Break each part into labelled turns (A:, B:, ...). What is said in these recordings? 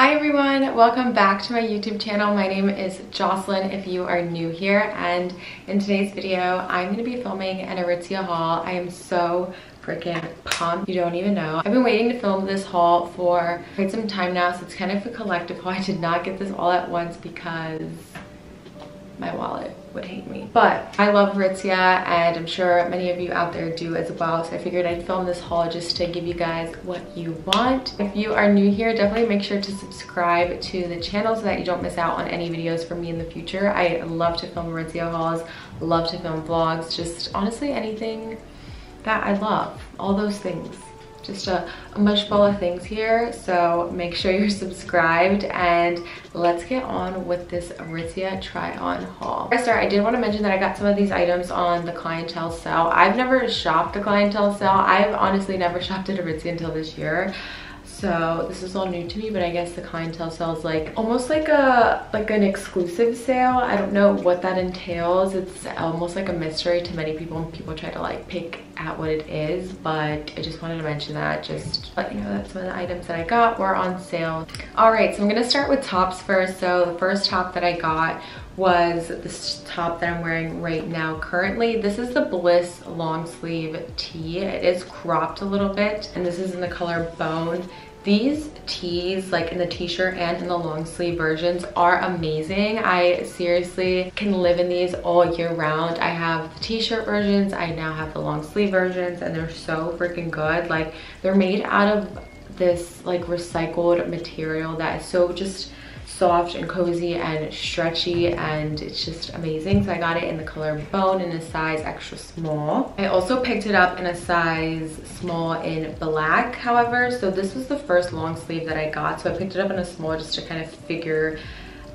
A: Hi everyone, welcome back to my YouTube channel. My name is Jocelyn if you are new here and in today's video I'm going to be filming an Aritzia haul. I am so freaking pumped. You don't even know. I've been waiting to film this haul for quite some time now so it's kind of a collective haul. I did not get this all at once because my wallet would hate me. But I love Aritzia and I'm sure many of you out there do as well. So I figured I'd film this haul just to give you guys what you want. If you are new here, definitely make sure to subscribe to the channel so that you don't miss out on any videos from me in the future. I love to film Aritzia hauls, love to film vlogs, just honestly anything that I love, all those things just a, a much full of things here. So make sure you're subscribed and let's get on with this Aritzia try on haul. I start, I did want to mention that I got some of these items on the clientele sale. I've never shopped a clientele sale. I've honestly never shopped at Aritzia until this year so this is all new to me but i guess the clientele sells like almost like a like an exclusive sale i don't know what that entails it's almost like a mystery to many people and people try to like pick at what it is but i just wanted to mention that just let you know that some of the items that i got were on sale all right so i'm gonna start with tops first so the first top that i got was this top that I'm wearing right now currently. This is the Bliss long sleeve tee. It is cropped a little bit and this is in the color bone. These tees, like in the t-shirt and in the long sleeve versions, are amazing. I seriously can live in these all year round. I have the t-shirt versions, I now have the long sleeve versions, and they're so freaking good. Like, they're made out of this like recycled material that is so just soft and cozy and stretchy and it's just amazing. So I got it in the color bone in a size extra small. I also picked it up in a size small in black, however. So this was the first long sleeve that I got. So I picked it up in a small just to kind of figure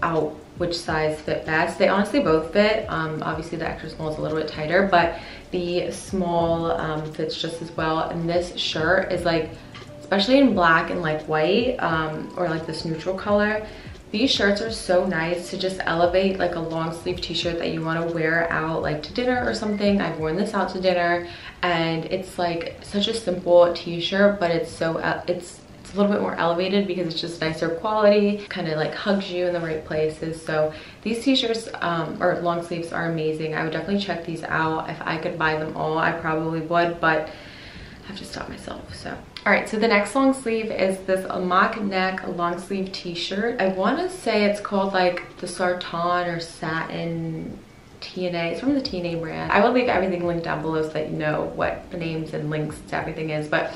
A: out which size fit best. They honestly both fit. Um, obviously the extra small is a little bit tighter, but the small um, fits just as well. And this shirt is like, especially in black and like white um, or like this neutral color, these shirts are so nice to just elevate like a long sleeve t-shirt that you want to wear out like to dinner or something. I've worn this out to dinner and it's like such a simple t-shirt but it's so it's it's a little bit more elevated because it's just nicer quality kind of like hugs you in the right places. So these t-shirts um, or long sleeves are amazing. I would definitely check these out. If i could buy them all i probably would but have to stop myself so all right, so the next long sleeve is this mock neck long sleeve t-shirt. I want to say it's called like the Sartan or Satin TNA. It's from the TNA brand. I will leave everything linked down below so that you know what the names and links to everything is. But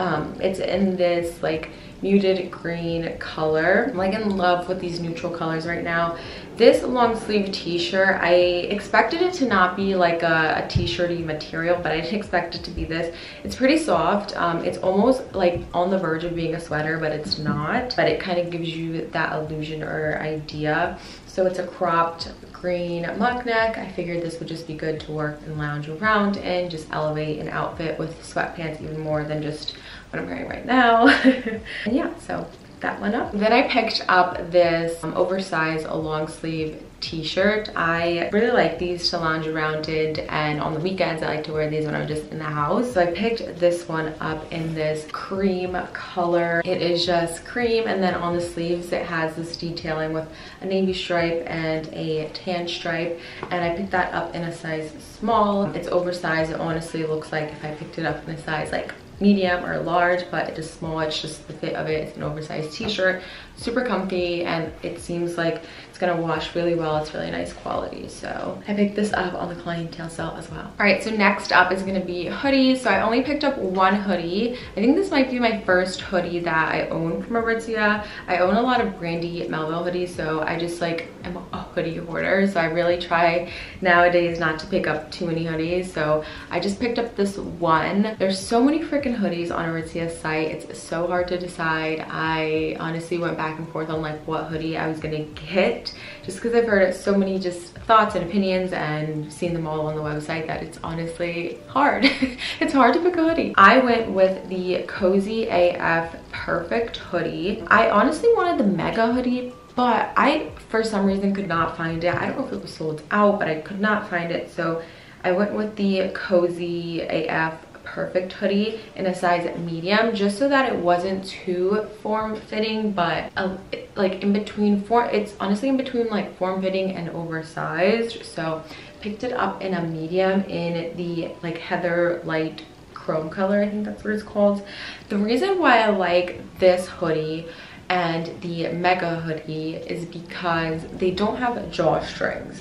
A: um, it's in this like muted green color. I'm like in love with these neutral colors right now. This long sleeve t-shirt, I expected it to not be like a, t-shirty material, but I didn't expect it to be this. It's pretty soft. Um, it's almost like on the verge of being a sweater, but it's not. But it kind of gives you that illusion or idea. So it's a cropped green mock neck. I figured this would just be good to work and lounge around and just elevate an outfit with sweatpants even more than just what I'm wearing right now. and yeah, so that one up. Then I picked up this um, oversized long sleeve t-shirt. I really like these around in and on the weekends I like to wear these when I'm just in the house. So I picked this one up in this cream color. It is just cream and then on the sleeves it has this detailing with a navy stripe and a tan stripe and I picked that up in a size small. It's oversized. It honestly looks like if I picked it up in a size like medium or large but it is small it's just the fit of it it's an oversized t-shirt super comfy and it seems like it's gonna wash really well it's really nice quality so i picked this up on the clientele sale as well. All right so next up is gonna be hoodies so i only picked up one hoodie. I think this might be my first hoodie that i own from aritzia. I own a lot of brandy melville hoodies so i just like am a hoodie hoarder so i really try nowadays not to pick up too many hoodies so i just picked up this one. There's so many freaking hoodies on Aritzia's site it's so hard to decide i honestly went back and forth on like what hoodie i was gonna get just because I've heard so many just thoughts and opinions and seen them all on the website that it's honestly hard. it's hard to pick a hoodie. I went with the Cozy AF Perfect hoodie. I honestly wanted the Mega hoodie but I, for some reason, could not find it. I don't know if it was sold out, but I could not find it. So I went with the Cozy AF perfect hoodie in a size medium just so that it wasn't too form-fitting but uh, like in between form it's honestly in between like form-fitting and oversized. So picked it up in a medium in the like heather light chrome color i think that's what it's called. The reason why i like this hoodie and the mega hoodie is because they don't have drawstrings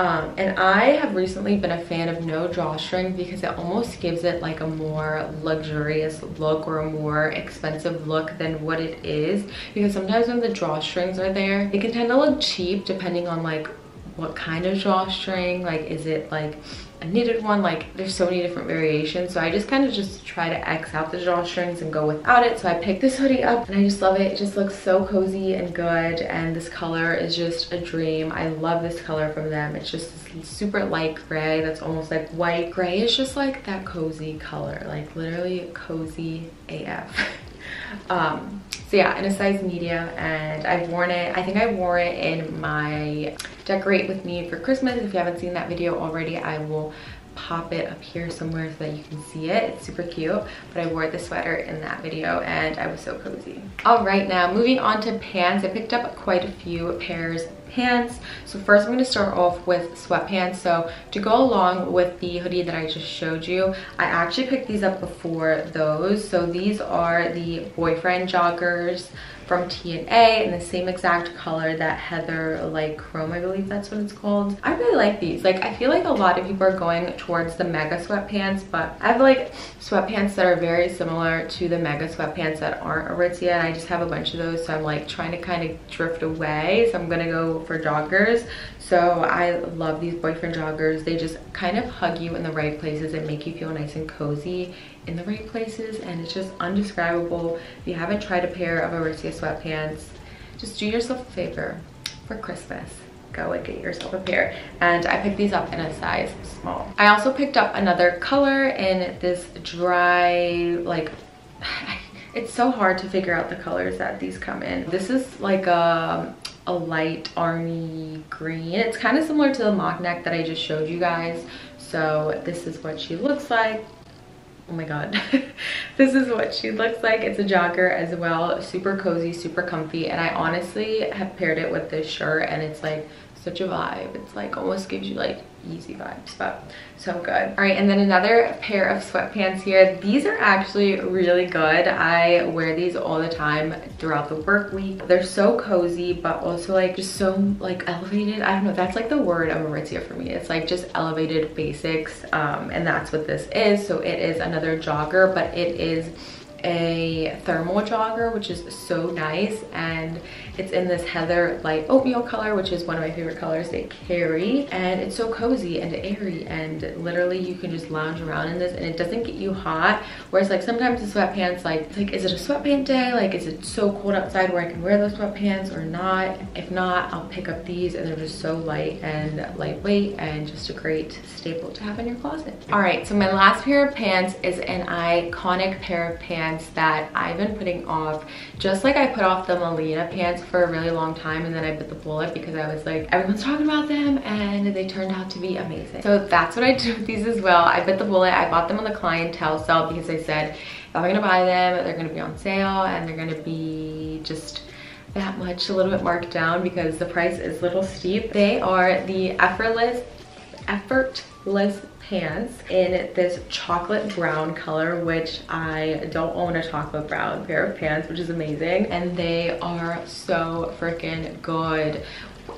A: um, and I have recently been a fan of no drawstring because it almost gives it like a more luxurious look or a more expensive look than what it is. Because sometimes when the drawstrings are there, it can tend to look cheap depending on like what kind of drawstring. Like is it like a knitted one like there's so many different variations so i just kind of just try to x out the drawstrings and go without it so i picked this hoodie up and i just love it. It just looks so cozy and good and this color is just a dream. I love this color from them. It's just this super light gray that's almost like white gray. Is just like that cozy color like literally cozy af um so yeah in a size medium and i've worn it i think i wore it in my decorate with me for christmas. If you haven't seen that video already i will pop it up here somewhere so that you can see it. It's super cute, but I wore the sweater in that video and I was so cozy. All right, now moving on to pants. I picked up quite a few pairs of pants. So first I'm going to start off with sweatpants. So to go along with the hoodie that I just showed you, I actually picked these up before those. So these are the boyfriend joggers from TNA in the same exact color that Heather Light Chrome, I believe that's what it's called. I really like these. Like, I feel like a lot of people are going towards the mega sweatpants, but I have like sweatpants that are very similar to the mega sweatpants that aren't Aritzia, and I just have a bunch of those, so I'm like trying to kind of drift away. So I'm gonna go for joggers. So I love these boyfriend joggers. They just kind of hug you in the right places and make you feel nice and cozy in the right places and it's just undescribable. If you haven't tried a pair of Aritzia sweatpants, just do yourself a favor for Christmas go and get yourself a pair and I picked these up in a size small. I also picked up another color in this dry like it's so hard to figure out the colors that these come in. This is like a, a light army green. It's kind of similar to the mock neck that I just showed you guys. So this is what she looks like oh my god. This is what she looks like. It's a jogger as well. Super cozy super comfy. And i honestly have paired it with this shirt and it's like such a vibe. It's like almost gives you like Yeezy vibes but so good. All right and then another pair of sweatpants here. These are actually really good. I wear these all the time throughout the work week. They're so cozy but also like just so like elevated. I don't know that's like the word of Aritzia for me. It's like just elevated basics um and that's what this is. So it is another jogger but it is a thermal jogger which is so nice and it's in this heather light oatmeal color which is one of my favorite colors they carry. And it's so cozy and airy and literally you can just lounge around in this and it doesn't get you hot. Whereas like sometimes the sweatpants like like is it a sweatpant day? Like is it so cold outside where I can wear those sweatpants or not? If not I'll pick up these and they're just so light and lightweight and just a great staple to have in your closet. All right so my last pair of pants is an iconic pair of pants pants that I've been putting off just like I put off the Melina pants for a really long time and then I bit the bullet because I was like everyone's talking about them and they turned out to be amazing. So that's what I did with these as well. I bit the bullet. I bought them on the clientele sale because I said if I'm gonna buy them they're gonna be on sale and they're gonna be just that much a little bit marked down because the price is a little steep. They are the effortless effortless pants in this chocolate brown color, which I don't own a chocolate brown pair of pants, which is amazing. And they are so freaking good.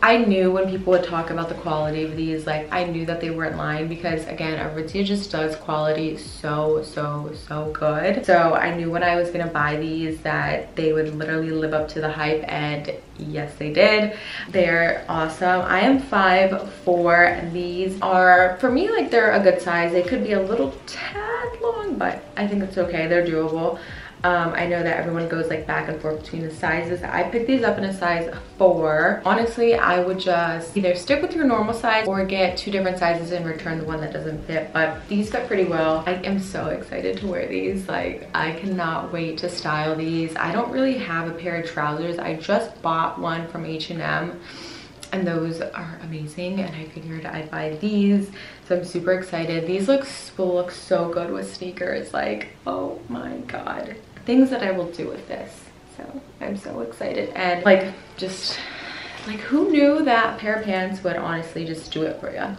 A: I knew when people would talk about the quality of these, like I knew that they weren't lying because again, Aritzia just does quality so, so, so good. So I knew when I was gonna buy these that they would literally live up to the hype and yes, they did. They're awesome. I am five four and these are, for me, like they're a good size. They could be a little tad long, but I think it's okay. They're doable. Um, I know that everyone goes like back and forth between the sizes. I picked these up in a size four. Honestly, I would just either stick with your normal size or get two different sizes and return the one that doesn't fit. But these fit pretty well. I am so excited to wear these. Like I cannot wait to style these. I don't really have a pair of trousers. I just bought one from H&M and those are amazing and I figured I'd buy these so I'm super excited these look will look so good with sneakers like oh my god things that I will do with this so I'm so excited and like just like who knew that pair of pants would honestly just do it for you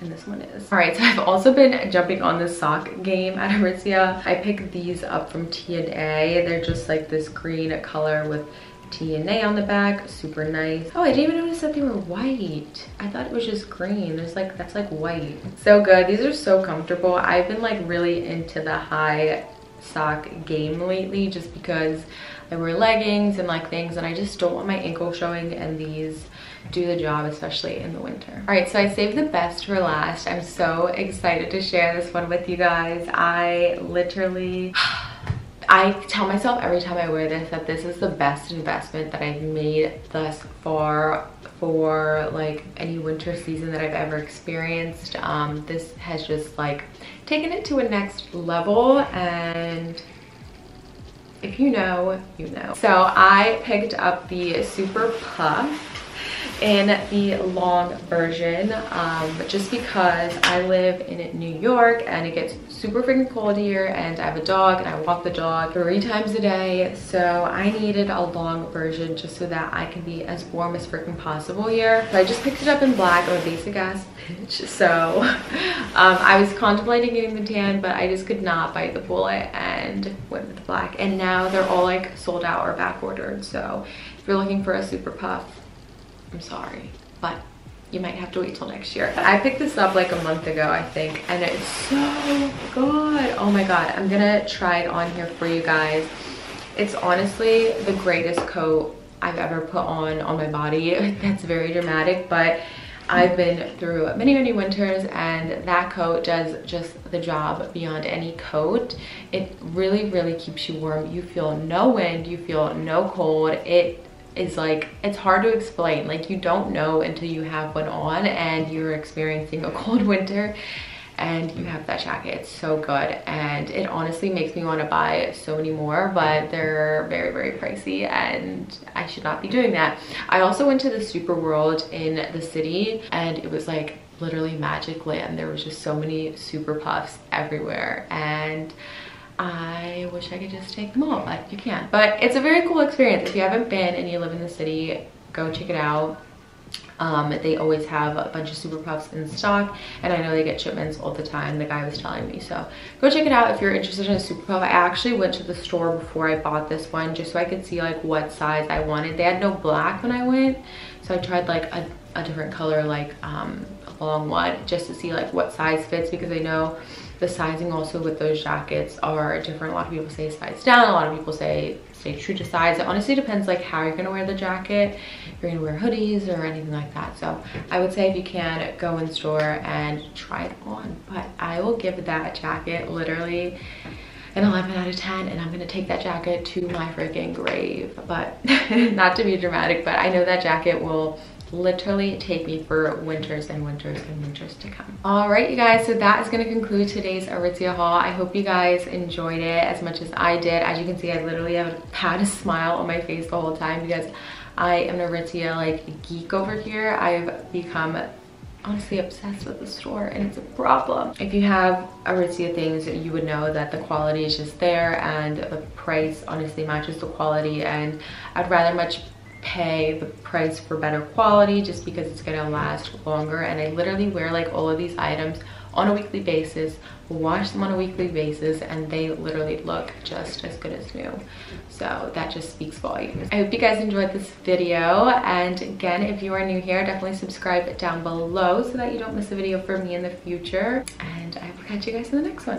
A: and this one is. All right, so I've also been jumping on the sock game at Aritzia. I picked these up from TNA. They're just like this green color with TNA on the back, super nice. Oh, I didn't even notice that they were white. I thought it was just green. There's like, that's like white. So good, these are so comfortable. I've been like really into the high sock game lately just because I wear leggings and like things and I just don't want my ankle showing and these do the job, especially in the winter. All right, so I saved the best for last. I'm so excited to share this one with you guys. I literally, I tell myself every time I wear this that this is the best investment that I've made thus far for like any winter season that I've ever experienced. Um, this has just like taken it to a next level and if you know, you know. So I picked up the Super Puff in the long version um, just because I live in New York and it gets super freaking cold here and I have a dog and I walk the dog three times a day so I needed a long version just so that I can be as warm as freaking possible here. So I just picked it up in black. I'm a basic ass bitch so um, I was contemplating getting the tan but I just could not bite the bullet and went with the black and now they're all like sold out or back ordered so if you're looking for a super puff I'm sorry, but you might have to wait till next year. I picked this up like a month ago, I think, and it's so good. Oh my God, I'm gonna try it on here for you guys. It's honestly the greatest coat I've ever put on on my body. That's very dramatic, but I've been through many, many winters and that coat does just the job beyond any coat. It really, really keeps you warm. You feel no wind, you feel no cold. It is like, it's hard to explain. Like you don't know until you have one on and you're experiencing a cold winter and you have that jacket. It's so good. And it honestly makes me want to buy so many more but they're very very pricey and i should not be doing that. I also went to the super world in the city and it was like literally magic land. There was just so many super puffs everywhere and I wish I could just take them all, but you can't. But it's a very cool experience. If you haven't been and you live in the city, go check it out. Um, they always have a bunch of Super Puffs in stock and I know they get shipments all the time, the guy was telling me. So go check it out if you're interested in a Super Puff. I actually went to the store before I bought this one just so I could see like what size I wanted. They had no black when I went, so I tried like a, a different color like um, a long one just to see like what size fits because I know the sizing also with those jackets are different. A lot of people say size down, a lot of people say stay true to size. It honestly depends like how you're gonna wear the jacket. If you're gonna wear hoodies or anything like that. So I would say if you can, go in store and try it on. But I will give that jacket literally an 11 out of 10 and I'm gonna take that jacket to my freaking grave. But not to be dramatic, but I know that jacket will literally take me for winters and winters and winters to come. All right, you guys, so that is gonna conclude today's Aritzia haul. I hope you guys enjoyed it as much as I did. As you can see, I literally have had a smile on my face the whole time because I am an Aritzia like geek over here. I've become honestly obsessed with the store and it's a problem. If you have Aritzia things, you would know that the quality is just there and the price honestly matches the quality and I'd rather much pay the price for better quality just because it's gonna last longer. And I literally wear like all of these items on a weekly basis wash them on a weekly basis and they literally look just as good as new. So that just speaks volumes. I hope you guys enjoyed this video. And again if you are new here definitely subscribe down below so that you don't miss a video from me in the future. And i will catch you guys in the next one